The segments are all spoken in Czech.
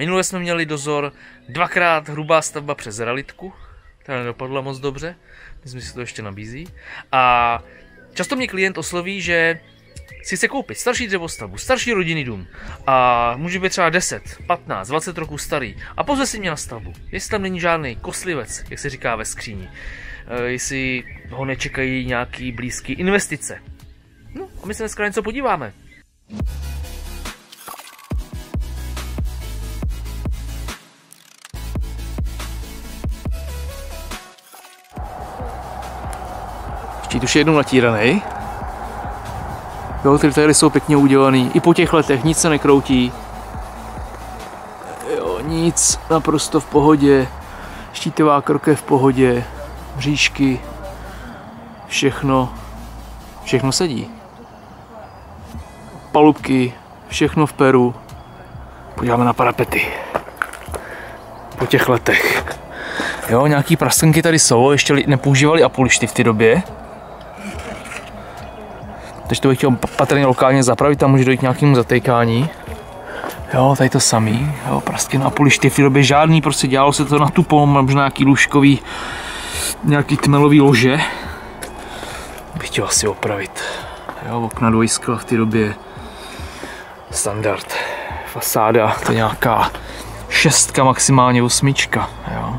Minule jsme měli dozor dvakrát hrubá stavba přes realitku, ta nedopadla moc dobře, myslím, že se to ještě nabízí. A často mě klient osloví, že si chce koupit starší dřevostavbu, starší rodinný dům a může být třeba 10, 15, 20 roků starý a pozve si mě na stavbu. Jestli tam není žádný koslivec, jak se říká ve skříni, eh, jestli ho nečekají nějaký blízký investice. No a my se dneska něco podíváme. Štít už je jednou natíraný. Jo, ty tady jsou pěkně udělaný. I po těch letech nic se nekroutí. Jo, nic, naprosto v pohodě. Štítová krok je v pohodě. Říšky. Všechno. Všechno sedí. Palubky. Všechno v peru. Podíváme na parapety. Po těch letech. Jo, nějaký prasklinky tady jsou, ještě nepoužívali apolišty v té době. Takže to bych chtěl patrně lokálně zapravit, tam může dojít nějakému zatejkání. Jo, tady to samý, jo, prostě na polišty v době žádný, prostě dělalo se to na tupo, možná nějaký lůžkový, nějaký tmelový lože. Bych chtěl asi opravit. Jo, okna dvojskla v té době standard. Fasáda, to nějaká šestka, maximálně osmička. Jo.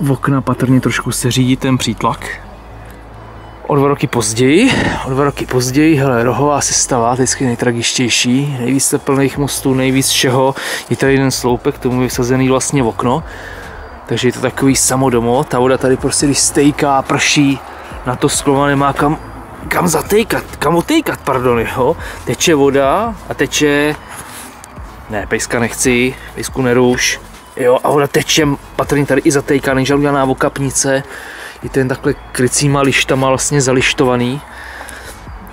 V okna patrně trošku se řídí ten přítlak o dva roky později, o dva roky později, hele, rohová sestava, vždycky nejtragičtější, nejvíc teplných mostů, nejvíc všeho, je tady jeden sloupek, tomu je vysazený vlastně v okno, takže je to takový samodomo, ta voda tady prostě, když stejká, prší, na to sklo nemá kam, kam zatejkat, kam otejkat, pardon, jo, teče voda a teče, ne, pejska nechci, pejsku neruš, jo, a voda teče patrně tady i zatejká, není žádná okapnice, i ten takhle krycíma lištama vlastně zalištovaný,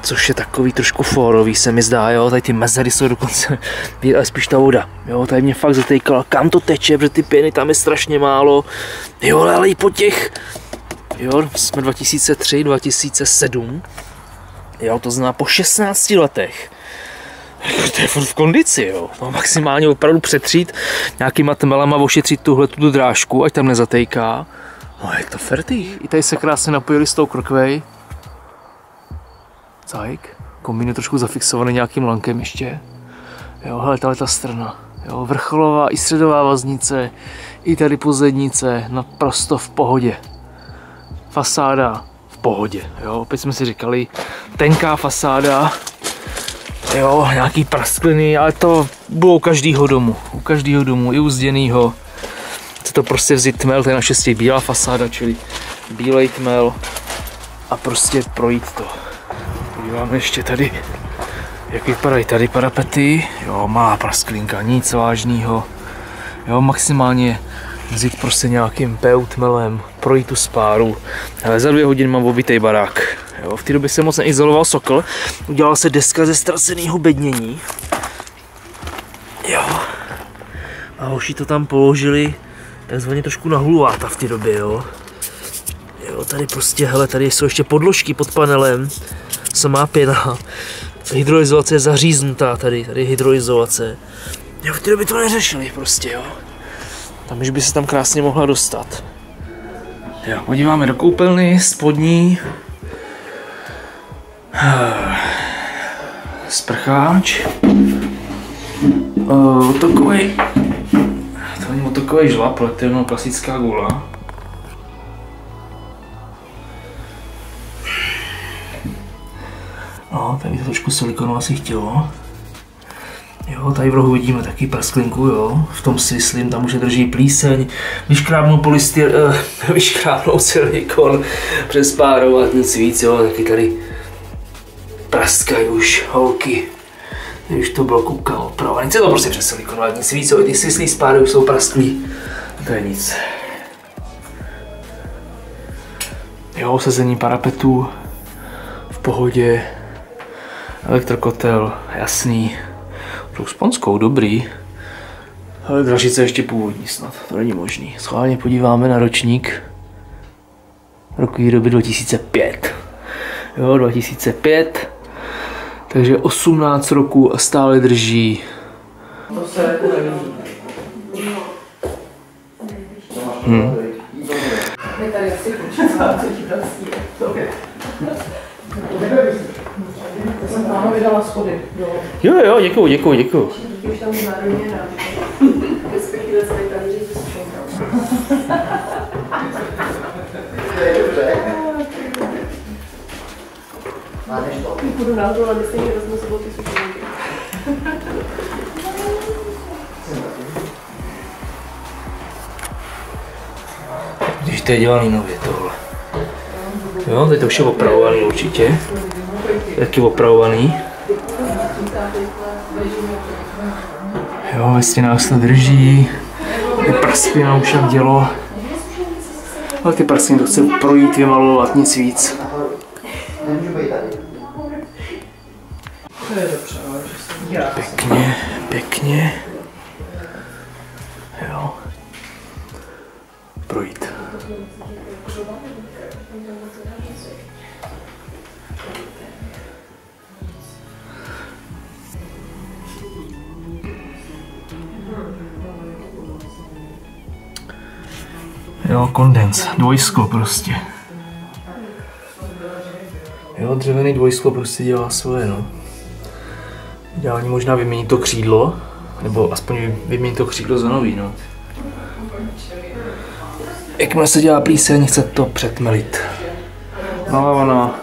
což je takový trošku fórový, se mi zdá, jo, tady ty mezery jsou dokonce, ale spíš ta voda, jo, tady mě fakt zatejkala, kam to teče, protože ty pěny tam je strašně málo, jo, ale i po těch, jo, jsme 2003, 2007, jo, to znamená po 16 letech, to je v kondici, jo. No, maximálně opravdu přetřít nějakýma tmelama, ošetřit tuhle tu drážku, ať tam nezatejká. No je to fertig. I tady se krásně napojili s tou krokvej. Cajk. Komín je trošku zafixovaný nějakým lankem ještě. Jo, hele, tahle ta strana. Jo, vrcholová i středová vaznice, i tady pozednice, naprosto v pohodě. Fasáda v pohodě, jo, opět jsme si říkali, tenká fasáda, jo, nějaký praskliny, ale to bylo u každého domu, u každého domu, i u zděnýho to prostě vzít tmel, to je naštěstí bílá fasáda, čili bílej tmel a prostě projít to. Podíváme ještě tady, jak vypadají tady parapety. Jo, má prasklinka, nic vážného. Jo, maximálně vzít prostě nějakým PU tmelem, projít tu spáru. Ale za dvě hodiny mám obitej barák. Jo, v té době se moc neizoloval sokl, udělala se deska ze ztraceného bednění. Jo. A hoši to tam položili takzvaně trošku nahuluváta v té době, jo. Jo, tady prostě, hele, tady jsou ještě podložky pod panelem, samá pěna. Hydroizolace je zaříznutá tady, tady je hydroizolace. Jo, v té době to neřešili prostě, jo. Tam už by se tam krásně mohla dostat. Jo, podíváme do koupelny, spodní. Sprcháč. Uh, takový to je jenom klasická gula. No, tady to trošku silikonu asi chtělo. Jo, tady v rohu vidíme taky prsklinku, jo, v tom svislím, tam už je drží plíseň, vyškrábnou polystyr, eh, vyškrábnou silikon přes párou a nic víc, jo, taky tady praskají už holky. Když to bylo. Nic je to prostě přes nic víc, ty svislí spáry už jsou prasklí. To je nic. Jo, sezení parapetů v pohodě. Elektrokotel, jasný. Tou sponskou, dobrý. Ale dražice ještě původní snad, to není možný. Schválně podíváme na ročník roku výroby 2005. Jo, 2005 takže 18 roků a stále drží. To se jako. Hmm. My tady asi počítám, co ti To jsem pánovi dala schody. Jo. Jo, jo, děkuju, děkuju, děkuju. Už tam národně dám. Respektive se tady říct s nahoru, ale myslím, že vezmu sebou ty sušenky. Když to je dělaný nově tohle. Jo, teď to už je opravovaný určitě. Taky opravovaný. Jo, ve stěnách se drží. Ty prskly už jak dělo. Ale ty prskly to chce projít, vymalovat, nic víc. Pěkně, pěkně. Jo. Projít. Jo, kondens, dvojsklo prostě. Jo, dřevěný dvojsklo prostě dělá svoje, no. Ideálně možná vyměnit to křídlo, nebo aspoň vy- vyměnit to křídlo za nový, no. Jakmile se dělá plíseň, chce to přetmelit. No a ona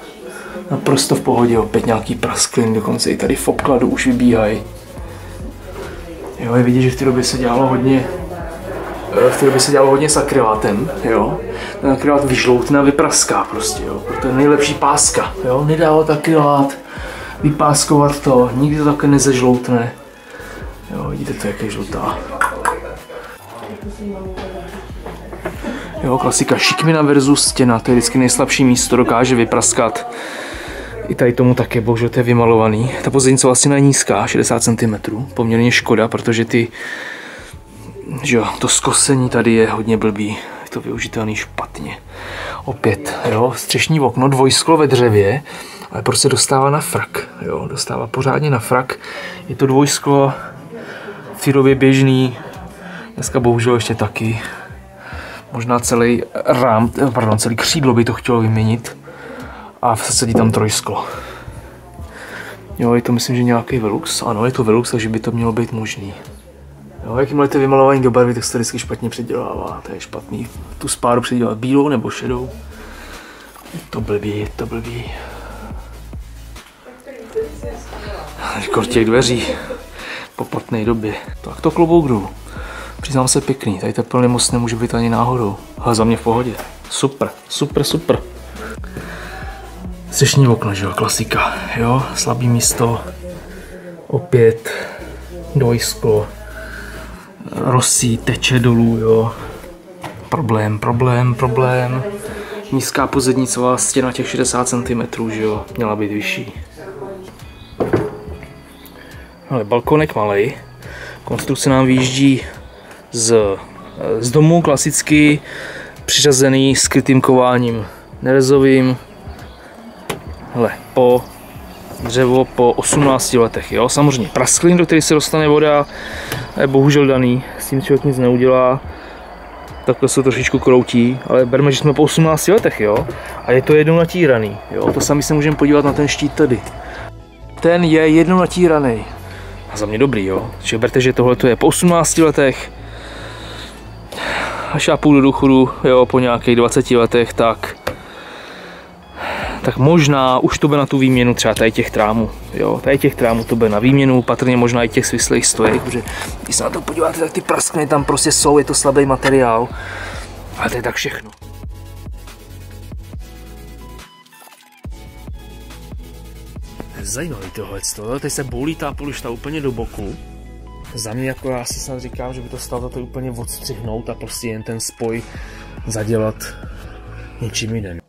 naprosto v pohodě, opět nějaký prasklin, dokonce i tady v obkladu už vybíhají. Jo, je vidět, že v té době se dělalo hodně eh, v té době se dělalo hodně s akrylátem, jo. Ten akrylát vyžloutne a vypraská prostě, jo. To je nejlepší páska, jo. Nedávat akrylát, vypáskovat to, nikdy to také nezežloutne. Jo, vidíte to, jak je žlutá. Jo, klasika šikmina versus stěna, to je vždycky nejslabší místo, dokáže vypraskat. I tady tomu také, bohužel to je vymalovaný. Ta pozdějnicová stěna je nízká, 60 cm, poměrně škoda, protože ty, že jo, to skosení tady je hodně blbý, je to využitelný špatně. Opět, jo, střešní okno, dvojsklo ve dřevě, ale prostě dostává na frak, jo, dostává pořádně na frak. Je to dvojsklo v té době běžný, dneska bohužel ještě taky. Možná celý rám, pardon, celý křídlo by to chtělo vyměnit a sedí tam trojsklo. Jo, je to myslím, že nějaký Velux. Ano, je to Velux, takže by to mělo být možný. Jo, jak máte vymalování do barvy, tak se to vždycky špatně předělává. To je špatný. Tu spáru předělat bílou nebo šedou. To blbý, to blbý. Rekord těch dveří po platné době. Tak to klobouk dolů. Přiznám se pěkný, tady teplný most nemůže být ani náhodou. Ale za mě v pohodě. Super, super, super. Střešní okno, že jo, klasika, jo, slabý místo, opět dvojsklo, rosí, teče dolů, jo. Problém, problém, problém. Nízká pozednicová stěna těch 60 cm, že jo, měla být vyšší. Ale balkonek malý. Konstrukce nám vyjíždí z, z domu klasicky přiřazený skrytým kováním nerezovým. Hele, po dřevo po 18 letech, jo, samozřejmě prasklin, do který se dostane voda, je bohužel daný, s tím člověk nic neudělá, takhle se trošičku kroutí, ale berme, že jsme po 18 letech, jo, a je to jednou natíraný, jo, to sami se můžeme podívat na ten štít tady. Ten je jednou natíraný. A za mě dobrý, jo. Čiže berte, že tohle je po 18 letech, až já půjdu do důchodu, jo, po nějakých 20 letech, tak tak možná už to bude na tu výměnu třeba tady těch trámů. Jo, tady těch trámů to bude na výměnu, patrně možná i těch svislých stojek, protože když se na to podíváte, tak ty praskliny tam prostě jsou, je to slabý materiál. Ale to je tak všechno. Zajímavý tohle, teď se boulí ta polišta úplně do boku. Za mě jako já si snad říkám, že by to stalo to úplně odstřihnout a prostě jen ten spoj zadělat něčím jiným.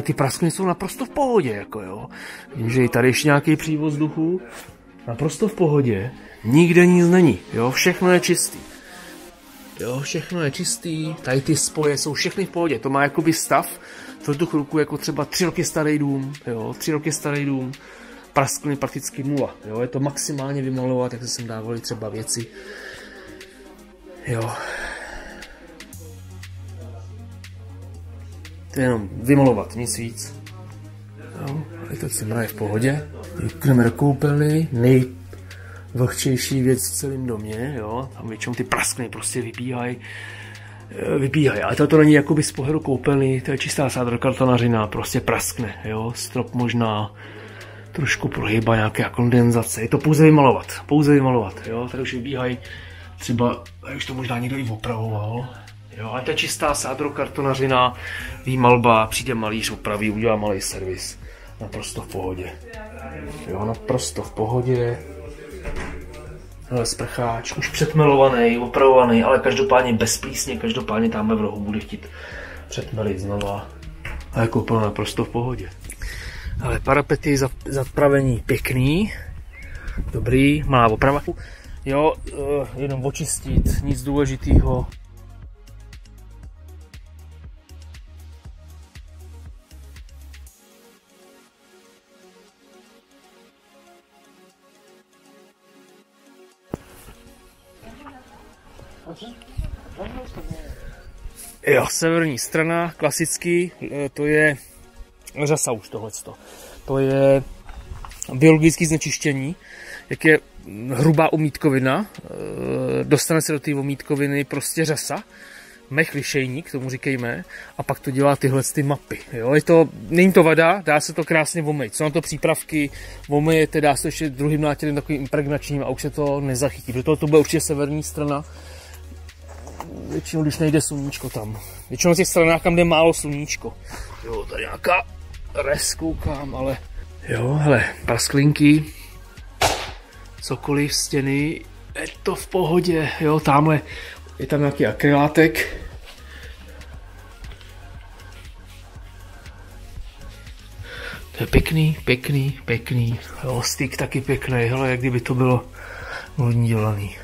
Ale ty praskliny jsou naprosto v pohodě, jako jo. Jenže je tady ještě nějaký přívoz vzduchu, naprosto v pohodě, nikde nic není, jo, všechno je čistý. Jo, všechno je čistý, tady ty spoje jsou všechny v pohodě, to má jakoby stav, v tu chvilku jako třeba tři roky starý dům, jo, tři roky starý dům, praskliny prakticky nula, jo, je to maximálně vymalovat, jak se sem dávali třeba věci, jo. To je jenom vymalovat, nic víc. Jo, a to cimra je v pohodě. Jdeme do koupelny, nejvlhčejší věc v celém domě, jo, tam většinou ty praskliny prostě vybíhají, vybíhají. Ale to není jakoby z pohledu koupelny, to je čistá sádrokartonařina, prostě praskne, jo, strop možná trošku prohýba nějaké kondenzace, je to pouze vymalovat, pouze vymalovat, jo, tady už vybíhají třeba, už to možná někdo i opravoval, jo, ale je čistá sádrokartonařina, výmalba, přijde malíř, opraví, udělá malý servis, naprosto v pohodě, jo, naprosto v pohodě, Hele, sprcháč, už předmelovaný, opravovaný, ale každopádně bez plísně, každopádně tam v rohu bude chtít předmelit znova. A jako úplně naprosto v pohodě. Ale parapety zapravení pěkný, dobrý, malá oprava. Jo, eh, jenom očistit, nic důležitého. Jo, severní strana, klasický, eh, to je řasa už tohleto. To je biologické znečištění, jak je hrubá omítkovina, eh, dostane se do té omítkoviny prostě řasa, mech lišejník, tomu říkejme, a pak to dělá tyhle ty mapy. Jo? Je to, není to vada, dá se to krásně omejit. Jsou na to přípravky, omejete, dá se to ještě druhým nátěrem takovým impregnačním a už se to nezachytí. Proto to bude určitě severní strana, většinou, když nejde sluníčko tam. Většinou z těch stranách, kam jde málo sluníčko. Jo, tady nějaká res koukám, ale jo, hele, prasklinky, cokoliv, stěny, je to v pohodě, jo, tamhle je tam nějaký akrylátek, To je pěkný, pěkný, pěkný. Jo, styk taky pěkný, hele, jak kdyby to bylo lodní dělaný.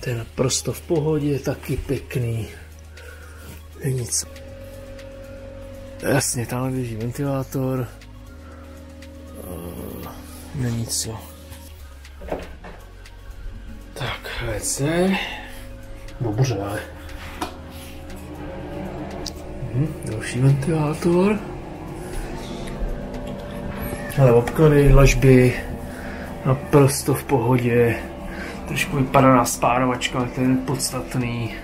To je naprosto v pohodě, taky pěkný. Není nic. Jasně, tam běží ventilátor. Uh, není co. Tak, WC. Dobře, ale. Hm, další ventilátor. Ale obklady, lažby, naprosto v pohodě. Trošku vypadaná spárovačka, ale to je podstatný.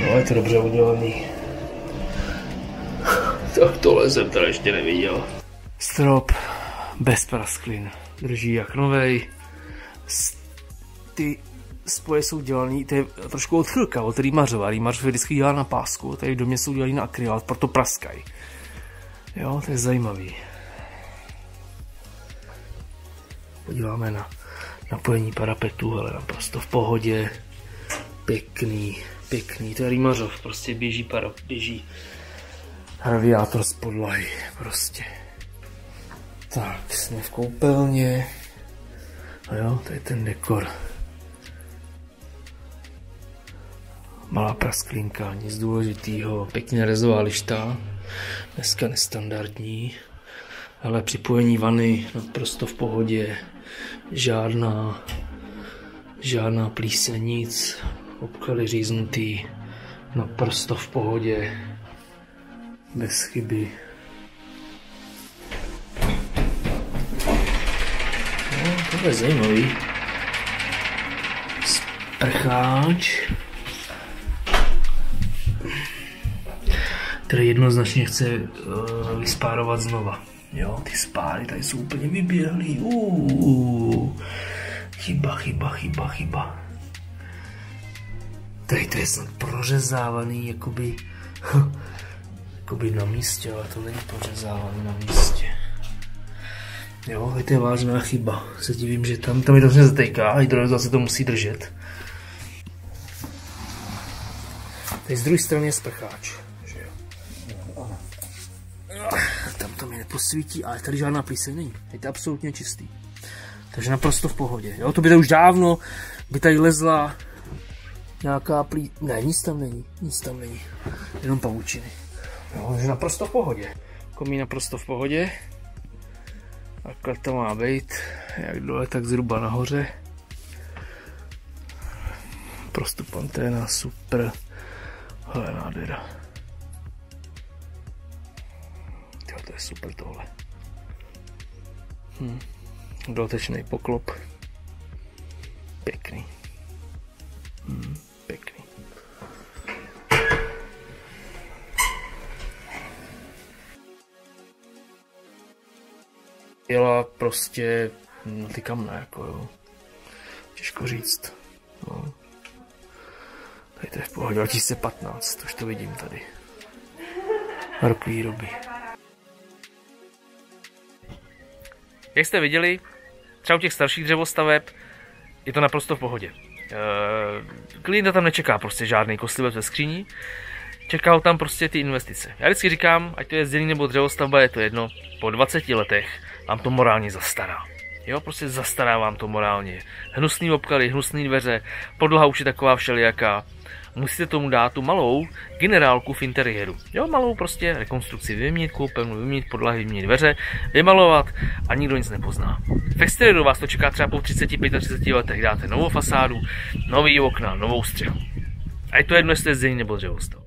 No, je to dobře udělaný. to, tohle jsem teda ještě neviděl. Strop bez prasklin. Drží jak novej. Ty spoje jsou dělaný, to je trošku odchylka od rýmařova. Rýmař vždycky dělá na pásku, tady v domě jsou dělaný na akrylát, proto praskají. Jo, to je zajímavý. Podíváme na napojení parapetu, ale naprosto v pohodě. Pěkný, pěkný, to je Rýmařov, prostě běží, para, běží radiátor z podlahy, prostě. Tak, jsme v koupelně. A jo, to je ten dekor. Malá prasklinka, nic důležitýho, pěkně rezová lišta, dneska nestandardní, ale připojení vany naprosto v pohodě, žádná, žádná plíseň, nic, obklady říznutý, naprosto v pohodě, bez chyby. No, to je zajímavý. Sprcháč. který jednoznačně chce uh, vyspárovat znova. Jo, ty spáry tady jsou úplně vyběhlý. Uh, chyba, chyba, chyba, chyba. Tady to je snad prořezávaný, jakoby, jakoby na místě, ale to není prořezávaný na místě. Jo, to je vážná chyba. Se divím, že tam, tam je to hrozně zatejká, a hydrolizace to musí držet. Tady z druhé strany je sprcháč. To mi neposvítí, ale tady žádná plíseň není. Je to absolutně čistý. Takže naprosto v pohodě. Jo, to by to už dávno, by tady lezla nějaká plí... Ne, nic tam není, nic tam není. Jenom pavučiny. Jo, takže naprosto v pohodě. Komí naprosto v pohodě. Takhle to má být, jak dole, tak zhruba nahoře. Prostup anténa, super. Hele, nádhera. To je super tohle. Hm. Dotečný poklop. Pěkný. Hm, pěkný. Jela prostě na ty kamna, jako jo. Těžko říct. No. Tady to je v pohodě 2015, už to vidím tady. Rok výroby. Jak jste viděli, třeba u těch starších dřevostaveb je to naprosto v pohodě. E, klienta tam nečeká prostě žádný kostlivec ve skříni, čeká ho tam prostě ty investice. Já vždycky říkám, ať to je zdění nebo dřevostavba, je to jedno, po 20 letech vám to morálně zastará. Jo, prostě zastará vám to morálně. Hnusný obklady, hnusné dveře, podlaha už je taková všelijaká. Musíte tomu dát tu malou generálku v interiéru. Jo, malou prostě rekonstrukci vyměnit, koupelnu vyměnit, podlahy vyměnit dveře, vymalovat a nikdo nic nepozná. V exteriéru vás to čeká třeba po 35-30 letech. Dáte novou fasádu, nový okna, novou střechu. A je to jedno, jestli je zdění nebo dřevostav.